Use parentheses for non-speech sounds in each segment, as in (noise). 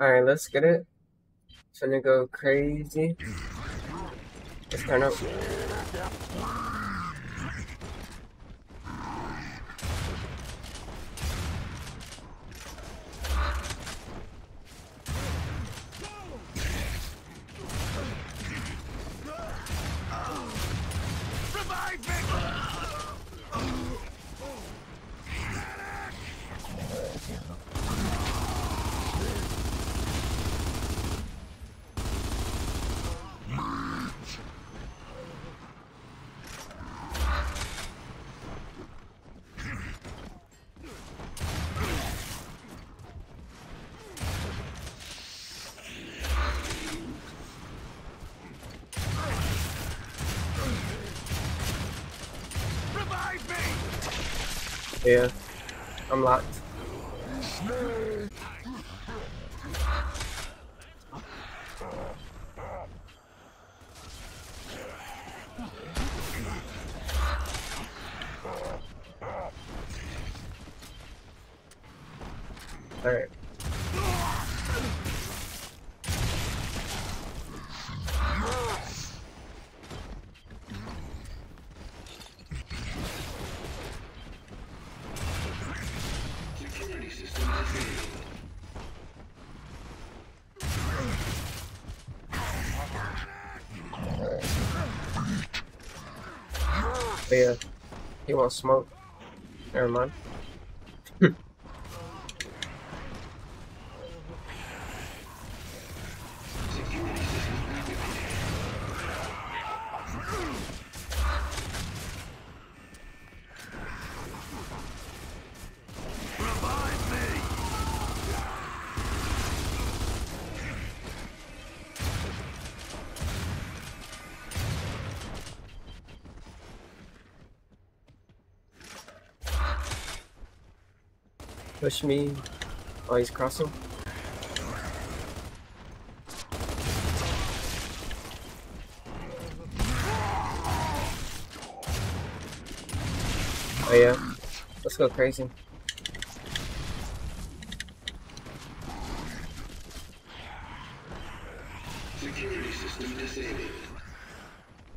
Alright, let's get it. It's gonna go crazy. Let's turn up. Yeah, I'm locked. Alright. He won't smoke. Never mind. (laughs) Push me. Oh, he's crossing. Oh yeah. Let's go crazy.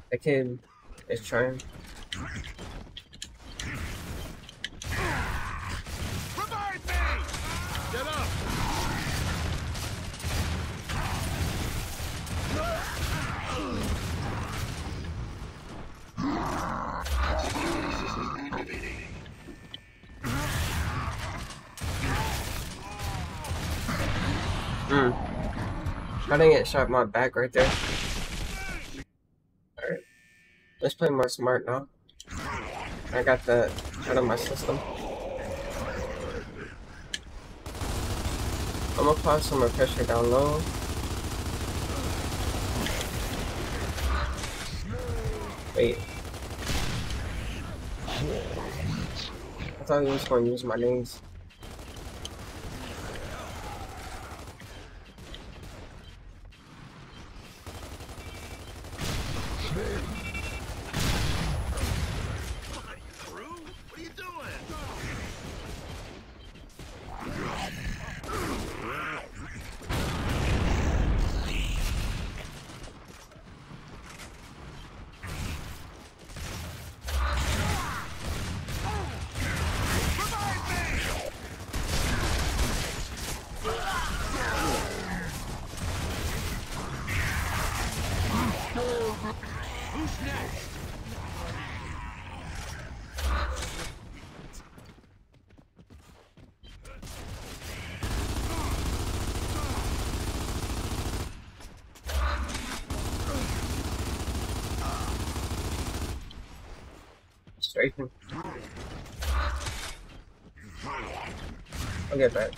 That kid is trying. Hmm. I didn't get shot in my back right there. Alright. Let's play more smart now. I got that out of my system. I'm gonna apply some more pressure down low. Wait. I thought he was gonna use my names. Through? What are you doing? Who's next? Strafing. I'll get back.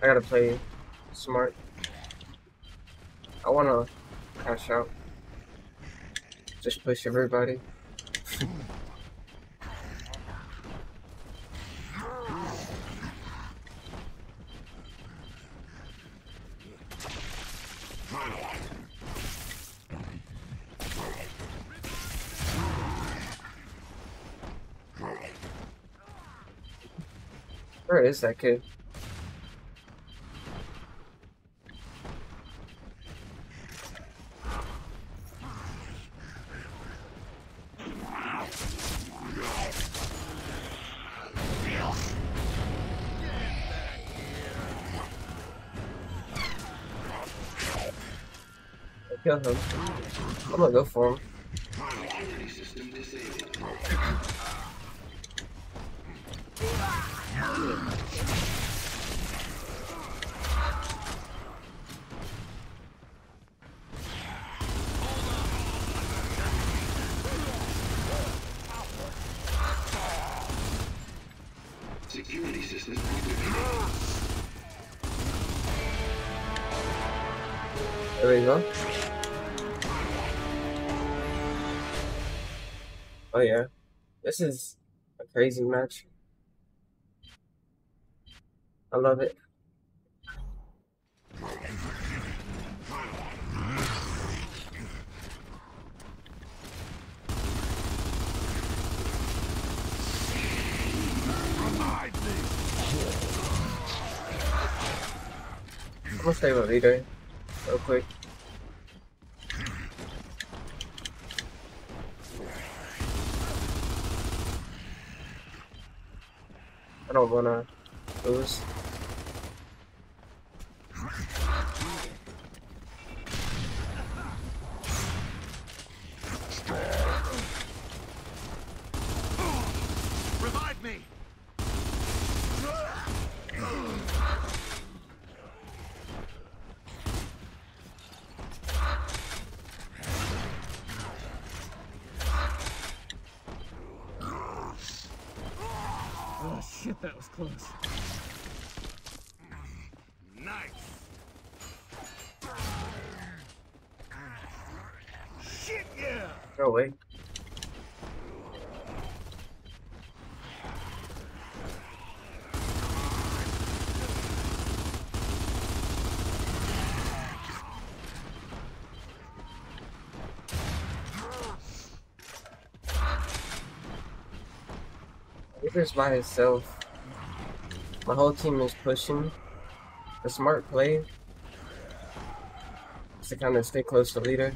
I gotta play smart. I wanna cash out. Just push everybody. Where is that kid? kill him. I'm gonna go for him. There we go. Oh yeah. This is a crazy match. I love it. I'm gonna real quick. I don't wanna lose. Revive me. Oh shit, (laughs) that was close. Nice. Shit, yeah. Go away. Leader's by himself. My whole team is pushing. The smart play is to kind of stay close to leader.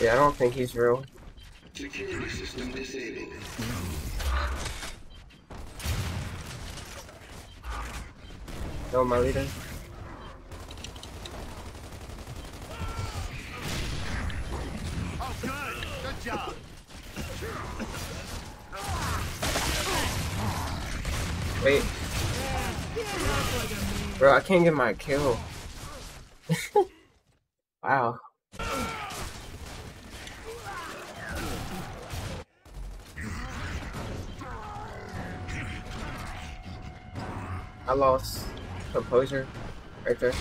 Yeah, I don't think he's real. No, my leader. Oh, good. Good job. Wait. Bro, I can't get my kill. (laughs) wow. I lost composure right there.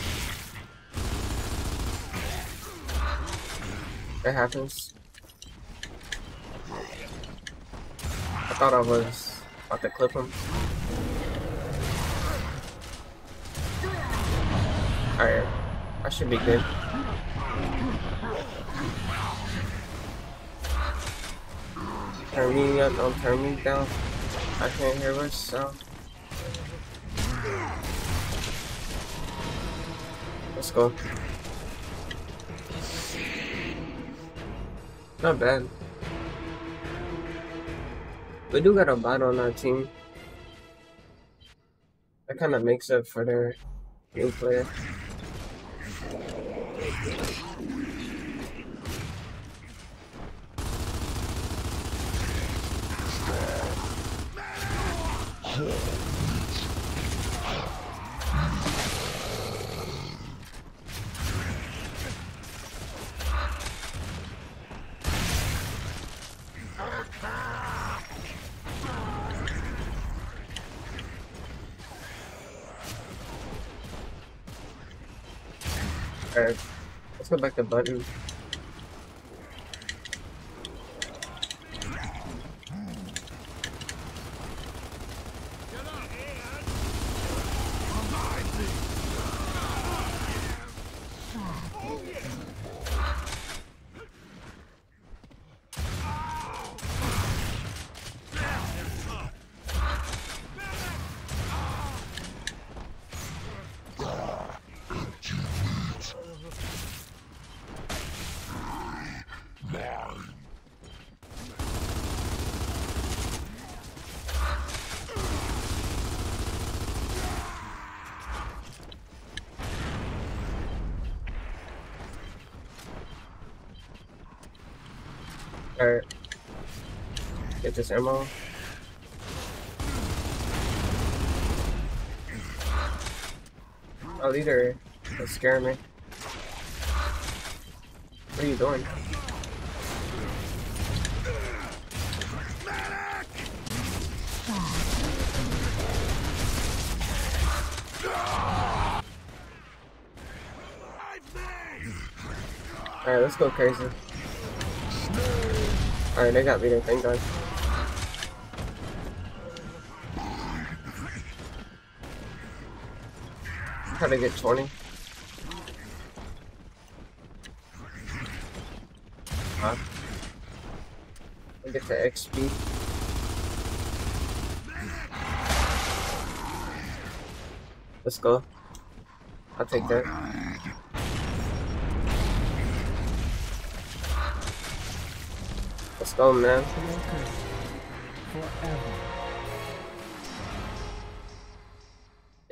That happens. I thought I was about to clip him. Alright, I should be good. Turn me up, don't turn me down. I can't hear sound. Let's go. Not bad. We do got a bot on our team. That kind of makes up for their new player. Alright, let's go back to button. Revive me. Alright. Get this ammo. Oh, these are they scare me. What are you doing? Alright, let's go crazy. Alright, they got me there, thank God. Try to get 20. Huh? I get the XP. Let's go. I'll take that. Let's go, man.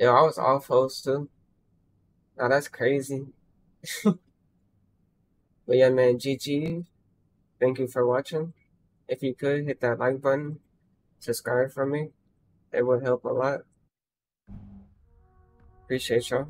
Yo, I was off host too. Now that's crazy. but yeah, man, GG. Thank you for watching. If you could hit that like button, subscribe for me. It would help a lot. Appreciate y'all.